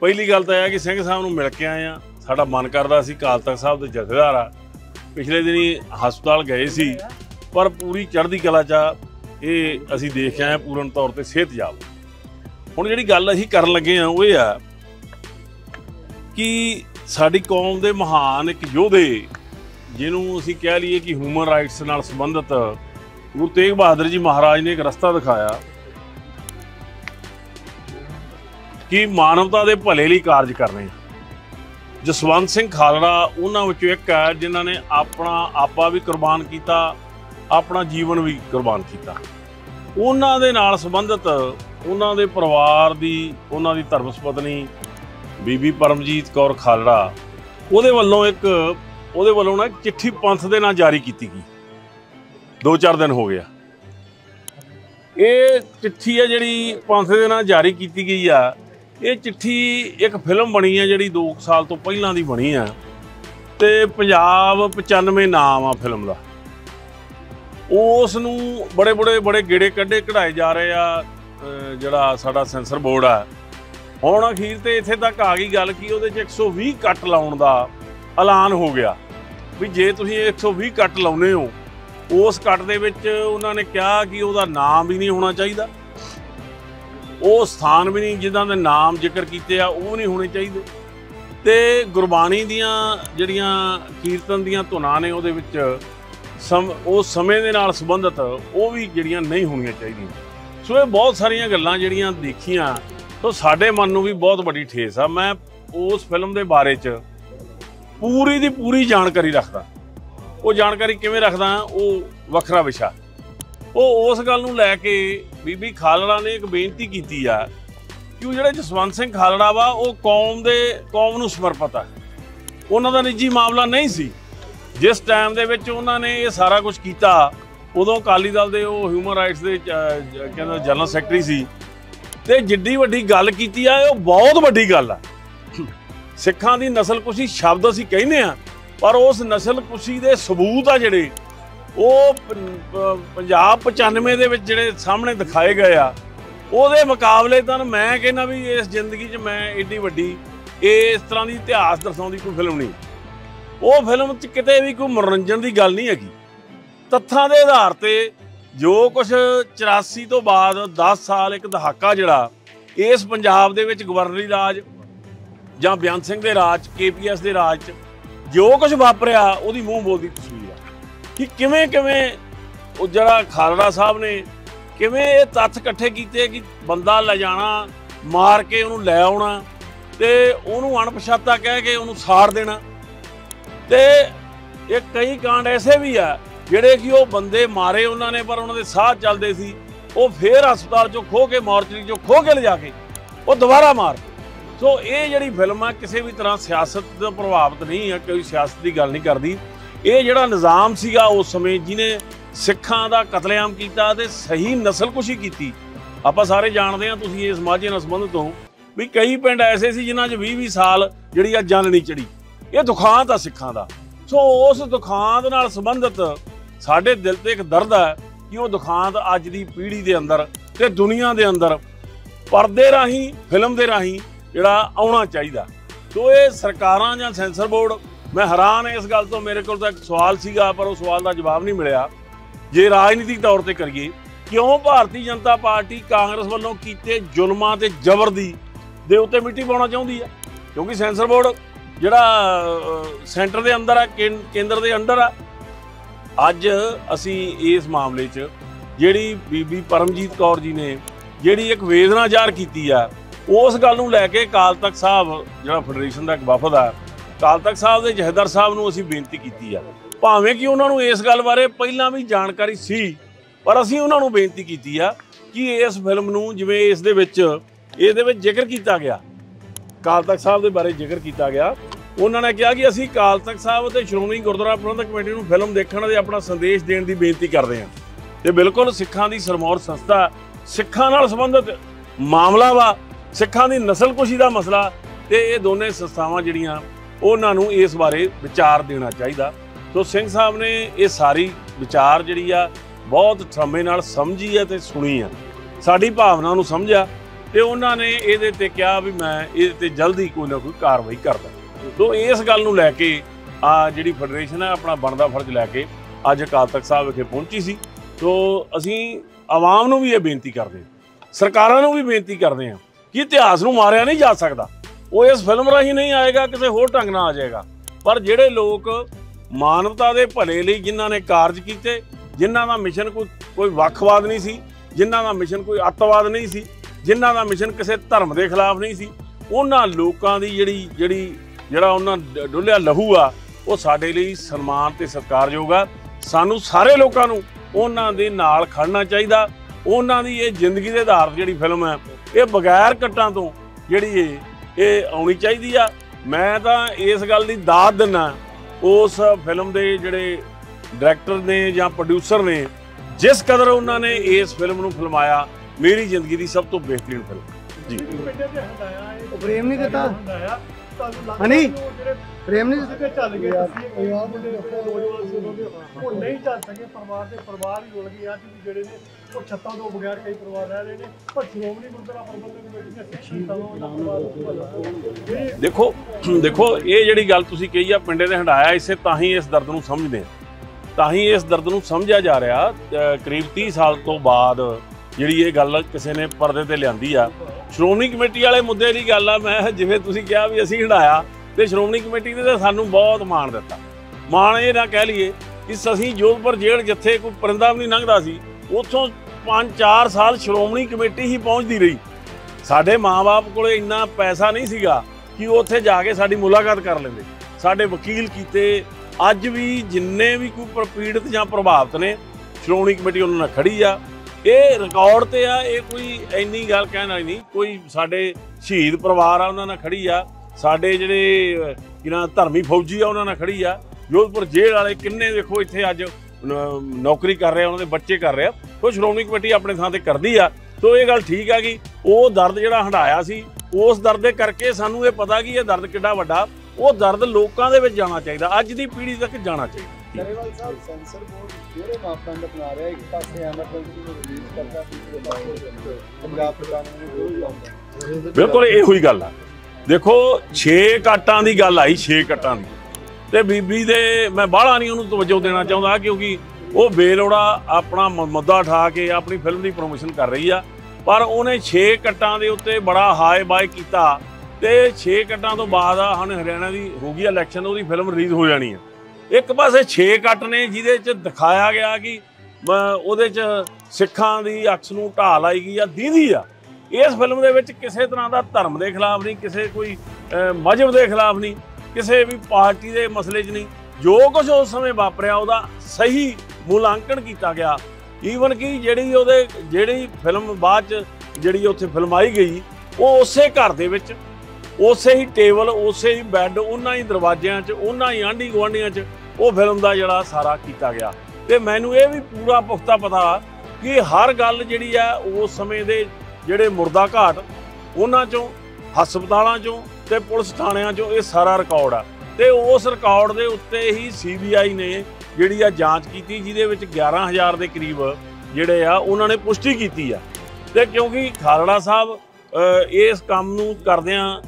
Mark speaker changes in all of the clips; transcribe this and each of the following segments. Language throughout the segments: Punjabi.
Speaker 1: ਪਹਿਲੀ ਗੱਲ ਤਾਂ ਇਹ ਹੈ ਕਿ ਸਿੰਘ ਸਾਹਿਬ ਨੂੰ ਮਿਲ ਕੇ ਆਏ ਆ। ਸਾਡਾ ਮਨ ਕਰਦਾ ਸੀ ਕਾਲ ਤਖਤ ਸਾਹਿਬ ਦੇ ਜਥੇਦਾਰ ਆ। ਪਿਛਲੇ ਦਿਨੀ ਹਸਪਤਾਲ ਗਏ ਸੀ, ਪਰ ਪੂਰੀ ਚੜ੍ਹਦੀ ਕਲਾ ਚ ਆ। ਇਹ ਅਸੀਂ ਦੇਖ ਆਏ ਹਾਂ ਪੂਰਨ ਤੌਰ ਤੇ ਸਿਹਤਯਾਬ ਹੁਣ ਜਿਹੜੀ ਗੱਲ ਅਸੀਂ ਕਰਨ ਲੱਗੇ ਆ, ਉਹ ਇਹ ਆ ਕਿ ਸਾਡੀ ਕੌਮ ਦੇ ਮਹਾਨ ਇੱਕ ਯੋਧੇ, ਜਿਹਨੂੰ ਅਸੀਂ ਕਹਿ ਲਈਏ ਕਿ ਹਿਊਮਨ ਰਾਈਟਸ ਨਾਲ ਸੰਬੰਧਿਤ ਗੁਰੂ ਤੇਗ ਬਹਾਦਰ ਜੀ ਮਹਾਰਾਜ ਨੇ ਇੱਕ ਰਸਤਾ ਦਿਖਾਇਆ। ਕਿ ਮਾਨਵਤਾ ਦੇ ਭਲੇ ਲਈ ਕਾਰਜ ਕਰ ਰਹੇ ਜਸਵੰਤ ਸਿੰਘ ਖਾਲੜਾ, ਉਹਨਾਂ ਵਿੱਚੋਂ ਇੱਕ ਹੈ ਜਿਨ੍ਹਾਂ ਨੇ ਆਪਣਾ ਆਪਾ ਵੀ ਕੁਰਬਾਨ ਕੀਤਾ, ਆਪਣਾ ਜੀਵਨ ਵੀ ਕੁਰਬਾਨ ਕੀਤਾ। ਉਹਨਾਂ ਦੇ ਨਾਲ ਸੰਬੰਧਿਤ ਉਹਨਾਂ ਦੇ ਪਰਿਵਾਰ ਦੀ, ਉਹਨਾਂ ਦੀ ਧਰਮ ਪਤਨੀ ਬੀਬੀ ਪਰਮਜੀਤ ਕੌਰ ਖਾਲੜਾ, ਉਹਦੇ ਵੱਲੋਂ ਇੱਕ, ਉਹਦੇ ਵੱਲੋਂ ਨਾ ਇੱਕ ਚਿੱਠੀ ਪੰਥ ਦੇ ਨਾਲ ਜਾਰੀ ਕੀਤੀ ਗਈ। ਦੋ ਚਾਰ ਦਿਨ ਹੋ ਗਿਆ। ਇਹ ਚਿੱਠੀ ਹੈ ਜਿਹੜੀ ਪੰਥ ਦੇ ਨਾਲ ਜਾਰੀ ਕੀਤੀ ਗਈ ਆ ਇਹ ਚਿੱਠੀ ਇੱਕ ਫਿਲਮ ਬਣੀ ਹੈ ਜਿਹੜੀ 2 ਸਾਲ ਤੋਂ ਪਹਿਲਾਂ ਦੀ ਬਣੀ ਹੈ ਤੇ ਪੰਜਾਬ 95 ਨਾਮ ਆ ਫਿਲਮ ਦਾ। ਉਸ ਨੂੰ ਬੜੇ ਬੜੇ ਬੜੇ ਗੇੜੇ ਕੱਢੇ ਕਢਾਏ ਜਾ ਰਹੇ ਆ ਜਿਹੜਾ ਸਾਡਾ ਸੈਂਸਰ ਬੋਰਡ ਆ। ਹੁਣ ਅਖੀਰ ਤੇ ਇੱਥੇ ਤੱਕ ਆ ਗਈ ਗੱਲ ਕਿ ਉਹਦੇ 'ਚ 120 ਕੱਟ ਲਾਉਣ ਦਾ ਐਲਾਨ ਹੋ ਗਿਆ। ਵੀ ਜੇ ਤੁਸੀਂ 120 ਕੱਟ ਲਾਉਨੇ ਹੋ, ਉਸ ਕੱਟ ਦੇ ਵਿੱਚ ਉਹਨਾਂ ਨੇ ਕਿਹਾ ਕਿ ਉਹਦਾ ਨਾਮ ਵੀ ਨਹੀਂ ਹੋਣਾ ਚਾਹੀਦਾ। ਉਹ ਸਥਾਨ ਵੀ ਨਹੀਂ ਜਿਨ੍ਹਾਂ ਦੇ ਨਾਮ ਜ਼ਿਕਰ ਕੀਤੇ ਆ, ਉਹ ਨਹੀਂ ਹੋਣੇ ਚਾਹੀਦੇ। ਤੇ ਗੁਰਬਾਣੀ ਦੀਆਂ ਜਿਹੜੀਆਂ ਕੀਰਤਨ ਦੀਆਂ ਧੁਨਾਂ ਨੇ ਉਹਦੇ ਵਿੱਚ ਸਮ, ਉਹ ਸਮੇਂ ਦੇ ਨਾਲ ਸੰਬੰਧਿਤ ਉਹ ਵੀ ਜਿਹੜੀਆਂ ਨਹੀਂ ਹੋਣੀਆਂ ਚਾਹੀਦੀਆਂ। ਸੋ ਇਹ ਬਹੁਤ ਸਾਰੀਆਂ ਗੱਲਾਂ ਜਿਹੜੀਆਂ ਦੇਖੀਆਂ ਸੋ ਸਾਡੇ ਮਨ ਨੂੰ ਵੀ ਬਹੁਤ ਵੱਡੀ ਠੇਸ ਆ। ਮੈਂ ਉਸ ਫਿਲਮ ਦੇ ਬਾਰੇ 'ਚ ਪੂਰੀ ਦੀ ਪੂਰੀ ਜਾਣਕਾਰੀ ਰੱਖਦਾ। ਉਹ ਜਾਣਕਾਰੀ ਕਿਵੇਂ ਰੱਖਦਾ, ਉਹ ਵੱਖਰਾ ਵਿਸ਼ਾ। ਉਹ ਉਸ ਗੱਲ ਨੂੰ ਲੈ ਕੇ ਬੀਬੀ ਖਾਲੜਾ ਨੇ ਇੱਕ ਬੇਨਤੀ ਕੀਤੀ ਆ ਕਿ ਉਹ ਜਿਹੜੇ ਜਸਵੰਤ ਸਿੰਘ ਖਾਲੜਾ ਵਾ, ਉਹ ਕੌਮ ਦੇ, ਕੌਮ ਨੂੰ ਸਮਰਪਿਤ ਆ। ਉਹਨਾਂ ਦਾ ਨਿੱਜੀ ਮਾਮਲਾ ਨਹੀਂ ਸੀ। ਜਿਸ ਟਾਈਮ ਦੇ ਵਿੱਚ ਉਹਨਾਂ ਨੇ ਇਹ ਸਾਰਾ ਕੁਝ ਕੀਤਾ, ਉਦੋਂ ਅਕਾਲੀ ਦਲ ਦੇ ਉਹ ਹਿਊਮਨ ਰਾਈਟਸ ਦੇ ਕਹਿੰਦਾ ਜਨਰਲ ਸੈਕਟਰੀ ਸੀ। ਤੇ ਜਿੱਡੀ ਵੱਡੀ ਗੱਲ ਕੀਤੀ ਆ ਉਹ ਬਹੁਤ ਵੱਡੀ ਗੱਲ ਆ। ਸਿੱਖਾਂ ਦੀ ਨਸਲਕੁਸ਼ੀ ਸ਼ਬਦ ਅਸੀਂ ਕਹਿੰਦੇ ਆ, ਪਰ ਉਸ ਨਸਲਕੁਸ਼ੀ ਦੇ ਸਬੂਤ ਆ ਜਿਹੜੇ ਉਹ ਪੰਜਾਬ 95 ਦੇ ਵਿੱਚ ਜਿਹੜੇ ਸਾਹਮਣੇ ਦਿਖਾਏ ਗਏ ਆ, ਉਹਦੇ ਮੁਕਾਬਲੇ ਤਾਂ ਮੈਂ ਕਹਿੰਦਾ ਵੀ ਇਸ ਜ਼ਿੰਦਗੀ 'ਚ ਮੈਂ ਏਡੀ ਵੱਡੀ ਇਸ ਤਰ੍ਹਾਂ ਦੀ ਇਤਿਹਾਸ ਦਰਸਾਉਂਦੀ ਕੋਈ ਫਿਲਮ ਨਹੀਂ। ਉਹ ਫਿਲਮ 'ਚ ਕਿਤੇ ਵੀ ਕੋਈ ਮਨੋਰੰਜਨ ਦੀ ਗੱਲ ਨਹੀਂ ਹੈਗੀ। ਤੱਥਾਂ ਦੇ ਆਧਾਰ ਤੇ ਜੋ ਕੁਝ 84 ਤੋਂ ਬਾਅਦ 10 ਸਾਲ ਇੱਕ ਦਹਾਕਾ ਜਿਹੜਾ, ਇਸ ਪੰਜਾਬ ਦੇ ਵਿੱਚ ਗਵਰਨਰੀ ਰਾਜ ਜਾਂ ਬਿਆਨ ਸਿੰਘ ਦੇ ਰਾਜ ਕੇਪੀਐਸ ਦੇ ਰਾਜ 'ਚ ਜੋ ਕੁਝ ਵਾਪਰਿਆ, ਉਹਦੀ ਮੂੰਹ ਬੋਲਦੀ ਤਸਵੀਰ ਆ। ਕਿ ਕਿਵੇਂ ਕਿਵੇਂ ਉਹ ਜਿਹੜਾ ਖਾਲੜਾ ਸਾਹਿਬ ਨੇ ਕਿਵੇਂ ਇਹ ਤੱਥ ਇਕੱਠੇ ਕੀਤੇ ਕਿ ਬੰਦਾ ਲੈ ਜਾਣਾ, ਮਾਰ ਕੇ ਉਹਨੂੰ ਲੈ ਆਉਣਾ ਤੇ ਉਹਨੂੰ ਅਣਪਛਾਤਾ ਕਹਿ ਕੇ ਉਹਨੂੰ ਸਾੜ ਦੇਣਾ। ਤੇ ਇਹ ਕਈ ਕਾਂਡ ਐਸੇ ਵੀ ਆ ਜਿਹੜੇ ਕਿ ਉਹ ਬੰਦੇ ਮਾਰੇ ਉਹਨਾਂ ਨੇ, ਪਰ ਉਹਨਾਂ ਦੇ ਸਾਹ ਚੱਲਦੇ ਸੀ। ਉਹ ਫੇਰ ਹਸਪਤਾਲ ਚੋਂ ਖੋ ਕੇ, ਮੋਰਚਰੀ ਚੋਂ ਖੋ ਕੇ ਲਿਜਾ ਕੇ ਉਹ ਦੁਬਾਰਾ ਮਾਰ ਸੋ ਇਹ ਜਿਹੜੀ ਫਿਲਮ ਆ, ਕਿਸੇ ਵੀ ਤਰ੍ਹਾਂ ਸਿਆਸਤ ਦਾ ਪ੍ਰਭਾਵਿਤ ਨਹੀਂ ਹੈ ਕੋਈ ਸਿਆਸਤ ਦੀ ਗੱਲ ਨਹੀਂ ਕਰਦੀ। ਇਹ ਜਿਹੜਾ ਨਿਜ਼ਾਮ ਸੀਗਾ ਉਸ ਸਮੇਂ ਜਿਹਨੇ ਸਿੱਖਾਂ ਦਾ ਕਤਲੇਆਮ ਕੀਤਾ ਤੇ ਸਹੀ ਨਸਲਕੁਸ਼ੀ ਕੀਤੀ। ਆਪਾਂ ਸਾਰੇ ਜਾਣਦੇ ਹਾਂ ਤੁਸੀਂ ਇਸ ਮਾਝੇ ਨਾਲ ਸੰਬੰਧਿਤ ਹੋ ਵੀ ਕਈ ਪਿੰਡ ਐਸੇ ਸੀ ਜਿਨ੍ਹਾਂ 'ਚ 20-20 ਸਾਲ ਜਿਹੜੀ ਆ ਜੰਨ ਨਹੀਂ ਚੜੀ ਇਹ ਦੁਖਾਂਤ ਆ ਸਿੱਖਾਂ ਦਾ। ਸੋ ਉਸ ਦੁਖਾਂਤ ਨਾਲ ਸੰਬੰਧਿਤ ਸਾਡੇ ਦਿਲ ਤੇ ਇੱਕ ਦਰਦ ਹੈ ਕਿ ਉਹ ਦੁਖਾਂਤ ਅੱਜ ਦੀ ਪੀੜ੍ਹੀ ਦੇ ਅੰਦਰ ਤੇ ਦੁਨੀਆ ਦੇ ਅੰਦਰ ਪਰਦੇ ਰਾਹੀਂ, ਫਿਲਮ ਦੇ ਰਾਹੀਂ ਜਿਹੜਾ ਆਉਣਾ ਚਾਹੀਦਾ। ਸੋ ਇਹ ਸਰਕਾਰਾਂ ਜਾਂ ਸੈਂਸਰ ਬੋਰਡ ਮੈਂ ਹੈਰਾਨ ਹਾਂ ਇਸ ਗੱਲ ਤੋਂ, ਮੇਰੇ ਕੋਲ ਤਾਂ ਇੱਕ ਸਵਾਲ ਸੀਗਾ, ਪਰ ਉਹ ਸਵਾਲ ਦਾ ਜਵਾਬ ਨਹੀਂ ਮਿਲਿਆ। ਜੇ ਰਾਜਨੀਤਿਕ ਤੌਰ ਤੇ ਕਰੀਏ, ਕਿਉਂ ਭਾਰਤੀ ਜਨਤਾ ਪਾਰਟੀ ਕਾਂਗਰਸ ਵੱਲੋਂ ਕੀਤੇ ਜ਼ੁਲਮਾਂ ਤੇ ਜ਼ਬਰ ਦੀ ਦੇ ਉੱਤੇ ਮਿੱਟੀ ਪਾਉਣਾ ਚਾਹੁੰਦੀ ਹੈ? ਕਿਉਂਕਿ ਸੈਂਸਰ ਬੋਰਡ ਜਿਹੜਾ ਸੈਂਟਰ ਦੇ ਅੰਦਰ ਆ ਕੇਂਦਰ ਦੇ ਅੰਡਰ ਆ ਅੱਜ ਅਸੀਂ ਇਸ ਮਾਮਲੇ 'ਚ ਜਿਹੜੀ ਬੀਬੀ ਪਰਮਜੀਤ ਕੌਰ ਜੀ ਨੇ ਜਿਹੜੀ ਇੱਕ ਵੇਦਨਾ ਜ਼ਾਹਰ ਕੀਤੀ ਆ, ਉਸ ਗੱਲ ਨੂੰ ਲੈ ਕੇ ਅਕਾਲ ਤਖਤ ਸਾਹਿਬ, ਜਿਹੜਾ ਫੈਡਰੇਸ਼ਨ ਦਾ ਇੱਕ ਵਫਦ ਆ ਅਕਾਲ ਤਖਤ ਸਾਹਿਬ ਦੇ ਜਹੇਦਾਰ ਸਾਹਿਬ ਨੂੰ ਅਸੀਂ ਬੇਨਤੀ ਕੀਤੀ ਆ। ਭਾਵੇਂ ਕਿ ਉਹਨਾਂ ਨੂੰ ਇਸ ਗੱਲ ਬਾਰੇ ਪਹਿਲਾਂ ਵੀ ਜਾਣਕਾਰੀ ਸੀ, ਪਰ ਅਸੀਂ ਉਹਨਾਂ ਨੂੰ ਬੇਨਤੀ ਕੀਤੀ ਆ ਕਿ ਇਸ ਫਿਲਮ ਨੂੰ ਜਿਵੇਂ ਇਸ ਦੇ ਵਿੱਚ, ਇਹਦੇ ਵਿੱਚ ਜ਼ਿਕਰ ਕੀਤਾ ਗਿਆ, ਅਕਾਲ ਤਖਤ ਸਾਹਿਬ ਦੇ ਬਾਰੇ ਜ਼ਿਕਰ ਕੀਤਾ ਗਿਆ। ਉਹਨਾਂ ਨੇ ਕਿਹਾ ਕਿ ਅਸੀਂ ਅਕਾਲ ਤਖਤ ਸਾਹਿਬ ਅਤੇ ਸ਼੍ਰੋਮਣੀ ਗੁਰਦੁਆਰਾ ਪ੍ਰਬੰਧਕ ਕਮੇਟੀ ਨੂੰ ਫਿਲਮ ਦੇਖਣ ਦੇ ਆਪਣਾ ਸੰਦੇਸ਼ ਦੇਣ ਦੀ ਬੇਨਤੀ ਕਰਦੇ ਹਾਂ। ਤੇ ਬਿਲਕੁਲ ਸਿੱਖਾਂ ਦੀ ਸਰਮੌਰ ਸੰਸਥਾ, ਸਿੱਖਾਂ ਨਾਲ ਸੰਬੰਧਿਤ ਮਾਮਲਾ ਵਾ, ਸਿੱਖਾਂ ਦੀ ਨਸਲਕੁਸ਼ੀ ਦਾ ਮਸਲਾ, ਤੇ ਇਹ ਦੋਨੇ ਸੰਸਥਾਵਾਂ ਜਿਹੜੀਆਂ ਉਹਨਾਂ ਨੂੰ ਇਸ ਬਾਰੇ ਵਿਚਾਰ ਦੇਣਾ ਚਾਹੀਦਾ। ਸੋ ਸਿੰਘ ਸਾਹਿਬ ਨੇ ਇਹ ਸਾਰੀ ਵਿਚਾਰ ਜਿਹੜੀ ਆ, ਬਹੁਤ ਸਮੇਂ ਨਾਲ ਸਮਝੀ ਆ ਤੇ ਸੁਣੀ ਆ। ਸਾਡੀ ਭਾਵਨਾ ਨੂੰ ਸਮਝਿਆ ਤੇ ਉਹਨਾਂ ਨੇ ਇਹਦੇ ਤੇ ਕਿਹਾ ਵੀ ਮੈਂ ਇਹਦੇ ਤੇ ਜਲਦੀ ਕੋਈ ਨਾ ਕੋਈ ਕਾਰਵਾਈ ਕਰਦਾ। ਸੋ ਇਸ ਗੱਲ ਨੂੰ ਲੈ ਕੇ ਆ ਜਿਹੜੀ ਫੈਡਰੇਸ਼ਨ ਹੈ ਆਪਣਾ ਬਣਦਾ ਫਰਜ਼ ਲੈ ਕੇ ਅੱਜ ਅਕਾਲ ਤਖਤ ਸਾਹਿਬ ਵਿਖੇ ਪਹੁੰਚੀ ਸੀ। ਸੋ ਅਸੀਂ ਆਵਾਮ ਨੂੰ ਵੀ ਇਹ ਬੇਨਤੀ ਕਰਦੇ ਹਾਂ, ਸਰਕਾਰਾਂ ਨੂੰ ਵੀ ਬੇਨਤੀ ਕਰਦੇ ਹਾਂ ਕਿ ਇਤਿਹਾਸ ਨੂੰ ਮਾਰਿਆ ਨਹੀਂ ਜਾ ਸਕਦਾ। ਉਹ ਇਸ ਫਿਲਮ ਰਾਹੀਂ ਨਹੀਂ ਆਏਗਾ, ਕਿਸੇ ਹੋਰ ਢੰਗ ਨਾਲ ਆ ਜਾਏਗਾ। ਪਰ ਜਿਹੜੇ ਲੋਕ ਮਾਨਵਤਾ ਦੇ ਭਲੇ ਲਈ ਜਿਨ੍ਹਾਂ ਨੇ ਕਾਰਜ ਕੀਤੇ, ਜਿਨ੍ਹਾਂ ਦਾ ਮਿਸ਼ਨ ਕੋਈ ਕੋਈ ਵੱਖਵਾਦ ਨਹੀਂ ਸੀ, ਜਿਨ੍ਹਾਂ ਦਾ ਮਿਸ਼ਨ ਕੋਈ ਅੱਤਵਾਦ ਨਹੀਂ ਸੀ, ਜਿਨ੍ਹਾਂ ਦਾ ਮਿਸ਼ਨ ਕਿਸੇ ਧਰਮ ਦੇ ਖਿਲਾਫ ਨਹੀਂ ਸੀ, ਉਹਨਾਂ ਲੋਕਾਂ ਦੀ ਜਿਹੜੀ ਜਿਹੜੀ ਜਿਹੜਾ ਉਹਨਾਂ ਡ- ਡੁੱਲਿਆ ਲਹੂ ਆ, ਉਹ ਸਾਡੇ ਲਈ ਸਨਮਾਨ ਤੇ ਸਤਿਕਾਰਯੋਗ ਆ। ਸਾਨੂੰ ਸਾਰੇ ਲੋਕਾਂ ਨੂੰ ਉਹਨਾਂ ਦੇ ਨਾਲ ਖੜਨਾ ਚਾਹੀਦਾ। ਉਹਨਾਂ ਦੀ ਇਹ ਜ਼ਿੰਦਗੀ ਦੇ ਆਧਾਰ ਜਿਹੜੀ ਫਿਲਮ ਹੈ, ਇਹ ਬਗੈਰ ਕੱਟਾਂ ਤੋਂ ਜਿਹੜੀ ਇਹ ਇਹ ਆਉਣੀ ਚਾਹੀਦੀ ਆ। ਮੈਂ ਤਾਂ ਇਸ ਗੱਲ ਦੀ ਦਾਦ ਦਿੰਨਾ ਉਸ ਫਿਲਮ ਦੇ ਜਿਹੜੇ ਡਾਇਰੈਕਟਰ ਨੇ ਜਾਂ ਪ੍ਰੋਡਿਊਸਰ ਨੇ ਜਿਸ ਕਦਰ ਉਹਨਾਂ ਨੇ ਇਸ ਫਿਲਮ ਨੂੰ ਫਿਲਮਾਇਆ ਮੇਰੀ ਜ਼ਿੰਦਗੀ ਦੀ ਸਭ ਤੋਂ ਬਿਹਤਰੀਨ ਫਿਲਮ ਜੀ।
Speaker 2: ਉਹ ਫਰੇਮ ਨਹੀਂ ਦਿੱਤਾ? ਹਨੀ? ਫਰੇਮ ਨਹੀਂ ਦਿੱਤਾ?
Speaker 3: ਚੱਲ ਗਏ ਤੁਸੀਂ ਉਹ ਨਹੀਂ ਚੱਲ ਸਕੇ ਪਰਿਵਾਰ ਦੇ ਪਰਿਵਾਰ ਹੀ ਰੁਲ ਗਏ ਅੱਜ ਵੀ ਜਿਹੜੇ ਨੇ ਉਹ ਛੱਤਾਂ ਤੋਂ ਬਗੈਰ ਕਈ ਪਰਿਵਾਰ ਰਹਿ ਰਹੇ ਨੇ, ਪਰ ਸ਼੍ਰੋਮਣੀ ਗੁਰਦੁਆਰਾ ਪ੍ਰਬੰਧਕ ਕਮੇਟੀ ਨੇ ਸਿੱਖੀ ਤਾਂ ਉਹਨਾਂ ਪਰਿਵਾਰ
Speaker 1: ਦੇਖੋ ਦੇਖੋ, ਇਹ ਜਿਹੜੀ ਗੱਲ ਤੁਸੀਂ ਕਹੀ ਆ, ਪਿੰਡੇ ਦੇ ਹੰਡਾਇਆ ਇਸੇ, ਤਾਂ ਹੀ ਇਸ ਦਰਦ ਨੂੰ ਸਮਝਦੇ ਆ। ਤਾਂ ਹੀ ਇਸ ਦਰਦ ਨੂੰ ਸਮਝਿਆ ਜਾ ਰਿਹਾ ਕਰੀਬ 30 ਸਾਲ ਤੋਂ ਬਾਅਦ ਜਿਹੜੀ ਇਹ ਗੱਲ ਕਿਸੇ ਨੇ ਪਰਦੇ ਤੇ ਲਿਆਂਦੀ ਆ। ਸ਼੍ਰੋਮਣੀ ਕਮੇਟੀ ਵਾਲੇ ਮੁੱਦੇ ਦੀ ਗੱਲ ਆ, ਮੈਂ ਜਿਵੇਂ ਤੁਸੀਂ ਕਿਹਾ ਵੀ ਅਸੀਂ ਹੰਡਾਇਆ ਤੇ ਸ਼੍ਰੋਮਣੀ ਕਮੇਟੀ ਨੇ ਤਾਂ ਸਾਨੂੰ ਬਹੁਤ ਮਾਣ ਦਿੱਤਾ। ਮਾਣ ਇਹ ਨਾ ਕਹਿ ਲਈਏ ਕਿ ਅਸੀਂ ਜੋਧਪੁਰ ਜੇਲ੍ਹ ਜਿੱਥੇ ਕੋਈ ਪਰਿੰਦਾ ਵੀ ਨਹੀਂ ਲੰਘਦਾ ਸੀ ਉੱਥੋਂ 5-4 ਸਾਲ ਸ਼੍ਰੋਮਣੀ ਕਮੇਟੀ ਹੀ ਪਹੁੰਚਦੀ ਰਹੀ। ਸਾਡੇ ਮਾਪੇ ਕੋਲੇ ਇੰਨਾ ਪੈਸਾ ਨਹੀਂ ਸੀਗਾ ਕਿ ਉਹ ਉੱਥੇ ਜਾ ਕੇ ਸਾਡੀ ਮੁਲਾਕਾਤ ਕਰ ਲੈਂਦੇ। ਸਾਡੇ ਵਕੀਲ ਕੀਤੇ, ਅੱਜ ਵੀ ਜਿੰਨੇ ਵੀ ਕੋਈ ਪੀੜਤ ਜਾਂ ਪ੍ਰਭਾਵਿਤ ਨੇ, ਸ਼੍ਰੋਮਣੀ ਕਮੇਟੀ ਉਹਨਾਂ ਨਾਲ ਖੜੀ ਆ। ਇਹ ਰਿਕਾਰਡ ਤੇ ਆ, ਇਹ ਕੋਈ ਇੰਨੀ ਗੱਲ ਕਹਿਣ ਵਾਲੀ ਨਹੀਂ, ਕੋਈ ਸਾਡੇ ਸ਼ਹੀਦ ਪਰਿਵਾਰ ਆ, ਉਹਨਾਂ ਨਾਲ ਖੜੀ ਆ। ਸਾਡੇ ਜਿਹੜੇ ਕਿਨਾਂ ਧਰਮੀ ਫੌਜੀ ਆ, ਉਹਨਾਂ ਨਾਲ ਖੜੀ ਆ। ਜੋਧਪੁਰ ਜੇਲ੍ਹ ਵਾਲੇ ਕਿੰਨੇ ਦੇਖੋ ਇੱਥੇ ਅੱਜ ਨੌਕਰੀ ਕਰ ਰਹੇ ਆ ਉਹਨਾਂ ਦੇ ਬੱਚੇ ਕਰ ਰਹੇ। ਆ ਉਹ ਸ਼੍ਰੋਮਣੀ ਕਮੇਟੀ ਆਪਣੇ ਥਾਂ ਤੇ ਕਰਦੀ ਆ। ਸੋ ਇਹ ਗੱਲ ਠੀਕ ਆ ਕਿ ਉਹ ਦਰਦ ਜਿਹੜਾ ਹੰਡਾਇਆ ਸੀ ਉਸ ਦਰਦ ਦੇ ਕਰਕੇ ਸਾਨੂੰ ਇਹ ਪਤਾ ਕਿ ਇਹ ਦਰਦ ਕਿੱਡਾ ਵੱਡਾ। ਉਹ ਦਰਦ ਲੋਕਾਂ ਦੇ ਵਿੱਚ ਜਾਣਾ ਚਾਹੀਦਾ ਅੱਜ ਦੀ ਪੀੜ੍ਹੀ ਤੱਕ ਜਾਣਾ ਚਾਹੀਦਾ।
Speaker 2: ਗਰੇਵਾਲ ਸਾਹਿਬ ਸੈਂਸਰ ਬੋਰਡ ਜਿਹੜੇ ਮਾਪਦੰਡ ਅਪਣਾ ਰਿਹਾ ਇੱਕ ਪਾਸੇ ਐਮਰਜੈਂਸੀ ਨੂੰ ਰਿਲੀਜ਼ ਕਰਦਾ ਦੂਸਰੇ ਪਾਸੇ ਪੰਜਾਬ ਸਰਕਾਰ ਨੂੰ ਵਿਰੋਧ ਲਾਉਂਦਾ
Speaker 1: ਬਿਲਕੁਲ ਇਹੋ ਹੀ ਗੱਲ ਆ। ਦੇਖੋ 6 ਕੱਟਾਂ ਦੀ ਗੱਲ ਆਈ 6 ਕੱਟਾਂ ਦੀ। ਤੇ ਬੀਬੀ ਦੇ ਮੈਂ ਬਾਹਲਾ ਨਹੀਂ ਉਹਨੂੰ ਤਵੱਜੋ ਦੇਣਾ ਚਾਹੁੰਦਾ ਕਿਉਂਕਿ ਉਹ ਬੇਲੋੜਾ ਆਪਣਾ ਮੁੱਦਾ ਉਠਾ ਕੇ ਆਪਣੀ ਫਿਲਮ ਦੀ ਪ੍ਰੋਮੋਸ਼ਨ ਕਰ ਰਹੀ ਆ। ਪਰ ਉਹਨੇ 6 ਕੱਟਾਂ ਦੇ ਉੱਤੇ ਬੜਾ ਹਾਈ ਬਾਈ ਕੀਤਾ ਤੇ 6 ਕੱਟਾਂ ਤੋਂ ਬਾਅਦ ਆ ਹੁਣ ਹਰਿਆਣਾ ਦੀ ਹੋ ਗਈ ਇਲੈਕਸ਼ਨ ਉਹਦੀ ਫਿਲਮ ਰਿਲੀਜ਼ ਹੋ ਜਾਣੀ ਆ। ਇੱਕ ਪਾਸੇ 6 ਕੱਟ ਨੇ ਜਿਹਦੇ 'ਚ ਦਿਖਾਇਆ ਗਿਆ ਕਿ ਉਹਦੇ 'ਚ ਸਿੱਖਾਂ ਦੀ ਅਕਸ ਨੂੰ ਢਾਹ ਲਾਈ ਗਈ ਆ ਦੀਦੀ ਆ। ਇਸ ਫਿਲਮ ਦੇ ਵਿੱਚ ਕਿਸੇ ਤਰ੍ਹਾਂ ਦਾ ਧਰਮ ਦੇ ਖਿਲਾਫ ਨਹੀਂ ਕਿਸੇ ਕੋਈ ਅਹ, ਮਜ਼ਹਬ ਦੇ ਖਿਲਾਫ ਨਹੀਂ। ਕਿਸੇ ਵੀ ਪਾਰਟੀ ਦੇ ਮਸਲੇ 'ਚ ਨਹੀਂ। ਜੋ ਕੁਝ ਉਸ ਸਮੇਂ ਵਾਪਰਿਆ, ਉਹਦਾ ਸਹੀ ਮੁਲਾਂਕਣ ਕੀਤਾ ਗਿਆ। ਈਵਨ ਕਿ ਜਿਹੜੀ ਉਹਦੇ, ਜਿਹੜੀ ਫਿਲਮ ਬਾਅਦ 'ਚ ਜਿਹੜੀ ਉੱਥੇ ਫਿਲਮਾਈ ਗਈ, ਉਹ ਉਸੇ ਘਰ ਦੇ ਵਿੱਚ, ਉਸੇ ਹੀ ਟੇਬਲ, ਉਸੇ ਹੀ ਬੈੱਡ, ਉਹਨਾਂ ਹੀ ਦਰਵਾਜ਼ਿਆਂ 'ਚ, ਉਹਨਾਂ ਹੀ ਆਂਢੀ ਗੁਆਂਢੀਆਂ 'ਚ ਉਹ ਫਿਲਮ ਦਾ ਜਿਹੜਾ ਸਾਰਾ ਕੀਤਾ ਗਿਆ। ਤੇ ਮੈਨੂੰ ਇਹ ਵੀ ਪੂਰਾ ਪੁਖਤਾ ਪਤਾ ਕਿ ਹਰ ਗੱਲ ਜਿਹੜੀ ਆ, ਉਸ ਸਮੇਂ ਦੇ ਜਿਹੜੇ ਮੁਰਦਾ ਘਾਟ, ਉਹਨਾਂ ਚੋਂ ਹਸਪਤਾਲਾਂ 'ਚੋਂ ਤੇ ਪੁਲਿਸ ਥਾਣਿਆਂ 'ਚੋਂ ਇਹ ਸਾਰਾ ਰਿਕਾਰਡ ਆ। ਤੇ ਉਸ ਰਿਕਾਰਡ ਦੇ ਉੱਤੇ ਹੀ ਸੀਬੀਆਈ ਨੇ ਜਿਹੜੀ ਆ ਜਾਂਚ ਕੀਤੀ, ਜਿਹਦੇ ਵਿੱਚ 11000 ਦੇ ਕਰੀਬ ਜਿਹੜੇ ਆ, ਉਹਨਾਂ ਨੇ ਪੁਸ਼ਟੀ ਕੀਤੀ ਆ। ਤੇ ਕਿਉਂਕਿ ਖਾਲੜਾ ਸਾਹਿਬ ਇਸ ਕੰਮ ਨੂੰ ਕਰਦਿਆਂ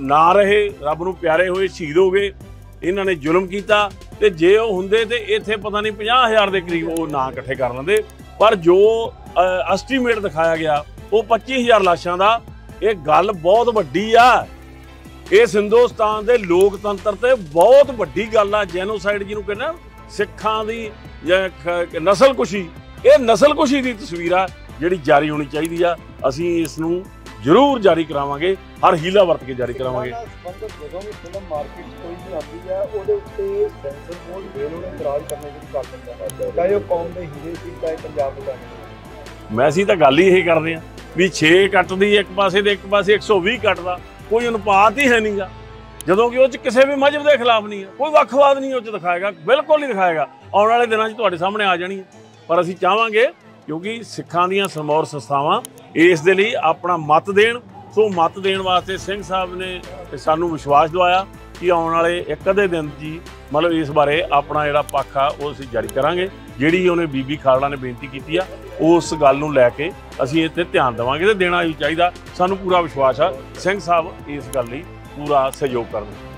Speaker 1: ਨਾ ਰਹੇ, ਰੱਬ ਨੂੰ ਪਿਆਰੇ ਹੋਏ, ਸ਼ਹੀਦ ਹੋ ਗਏ, ਇਹਨਾਂ ਨੇ ਜ਼ੁਲਮ ਕੀਤਾ। ਤੇ ਜੇ ਉਹ ਹੁੰਦੇ ਤੇ ਇੱਥੇ ਪਤਾ ਨਹੀਂ 50000 ਦੇ ਕਰੀਬ ਉਹ ਨਾ ਇਕੱਠੇ ਕਰ ਲੈਂਦੇ। ਪਰ ਜੋ ਐਸਟੀਮੇਟ ਦਿਖਾਇਆ ਗਿਆ, ਉਹ 25000 ਲਾਸ਼ਾਂ ਦਾ ਇਹ ਗੱਲ ਬਹੁਤ ਵੱਡੀ ਆ। ਇਸ ਹਿੰਦੁਸਤਾਨ ਦੇ ਲੋਕਤੰਤਰ ਤੇ ਬਹੁਤ ਵੱਡੀ ਗੱਲ ਆ ਜੈਨੋਸਾਈਡ ਜਿਹਨੂੰ ਕਹਿੰਦੇ ਸਿੱਖਾਂ ਦੀ ਜਾਂ ਖ- ਨਸਲਕੁਸ਼ੀ। ਇਹ ਨਸਲਕੁਸ਼ੀ ਦੀ ਤਸਵੀਰ ਆ ਜਿਹੜੀ ਜਾਰੀ ਹੋਣੀ ਚਾਹੀਦੀ ਆ। ਅਸੀਂ ਇਸ ਨੂੰ ਜ਼ਰੂਰ ਜਾਰੀ ਕਰਾਵਾਂਗੇ ਹਰ ਹੀਲਾ ਵਰਤ ਕੇ ਜਾਰੀ ਕਰਾਵਾਂਗੇ।
Speaker 2: ਨਾਲ ਸੰਬੰਧਿਤ ਜਦੋਂ ਵੀ ਫਿਲਮ ਮਾਰਕੀਟ 'ਚ ਕੋਈ ਵੀ ਆਉਂਦੀ ਹੈ ਉਹਦੇ ਉੱਤੇ ਸੈਂਸਰ ਬੋਰਡ ਵੇਲ ਉਹਨੇ ਇਤਰਾਜ਼ ਕਰਨੇ ਸ਼ੁਰੂ ਕਰ ਦਿੰਦਾ। ਹੈ ਚਾਹੇ ਉਹ ਕੌਮ ਦੇ ਹੀਰੇ ਸੀ ਚਾਹੇ ਪੰਜਾਬ ਦੇ। ਗਾਣੇ
Speaker 1: ਮੈਂ ਅਸੀਂ ਤਾਂ ਗੱਲ ਹੀ ਇਹ ਕਰਦੇ ਆ। ਵੀ 6 ਕੱਟ ਦੀ ਇੱਕ ਪਾਸੇ ਤੇ ਇੱਕ ਪਾਸੇ 120 ਕੱਟ ਦਾ ਕੋਈ ਅਨੁਪਾਤ ਹੀ ਹੈ ਨਹੀਂਗਾ ਜਦੋਂ ਕਿ ਉਹ ਚ ਕਿਸੇ ਵੀ ਮਜਹਬ ਦੇ ਖਿਲਾਫ ਨਹੀਂ ਹੈ ਕੋਈ ਵੱਖਵਾਦ ਨਹੀਂ ਉਹ ਚ ਦਿਖਾਏਗਾ, ਬਿਲਕੁਲ ਨਹੀਂ ਦਿਖਾਏਗਾ। ਆਉਣ ਵਾਲੇ ਦਿਨਾਂ 'ਚ ਤੁਹਾਡੇ ਸਾਹਮਣੇ ਆ ਜਾਣੀ ਹੈ ਪਰ ਅਸੀਂ ਚਾਹਾਂਗੇ, ਕਿਉਂਕਿ ਸਿੱਖਾਂ ਦੀਆਂ ਸਮੌਰ ਸੰਸਥਾਵਾਂ ਇਸ ਦੇ ਲਈ ਆਪਣਾ ਮਤ ਦੇਣ। ਸੋ ਮਤ ਦੇਣ ਵਾਸਤੇ ਸਿੰਘ ਸਾਹਿਬ ਨੇ ਸਾਨੂੰ ਵਿਸ਼ਵਾਸ ਦਿਵਾਇਆ। ਕਿ ਆਉਣ ਵਾਲੇ ਇੱਕ ਅੱਧੇ ਦਿਨ 'ਚ ਹੀ ਮਤਲਬ ਇਸ ਬਾਰੇ ਆਪਣਾ ਜਿਹੜਾ ਪੱਖ ਆ, ਉਹ ਅਸੀਂ ਜਾਰੀ ਕਰਾਂਗੇ। ਜਿਹੜੀ ਉਹਨੇ ਬੀਬੀ ਖਾਲੜਾ ਨੇ ਬੇਨਤੀ ਕੀਤੀ ਆ, ਉਸ ਗੱਲ ਨੂੰ ਲੈ ਕੇ ਅਸੀਂ ਇੱਥੇ ਧਿਆਨ ਦੇਵਾਂਗੇ ਤੇ ਦੇਣਾ ਵੀ ਚਾਹੀਦਾ। ਸਾਨੂੰ ਪੂਰਾ ਵਿਸ਼ਵਾਸ ਆ, ਸਿੰਘ ਸਾਹਿਬ ਇਸ ਗੱਲ ਲਈ ਪੂਰਾ ਸਹਿਯੋਗ ਕਰਨਗੇ।